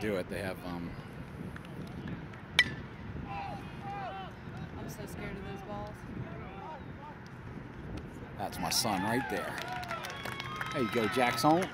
do it. They have um, I'm so scared of those balls. That's my son right there. There you go, Jackson.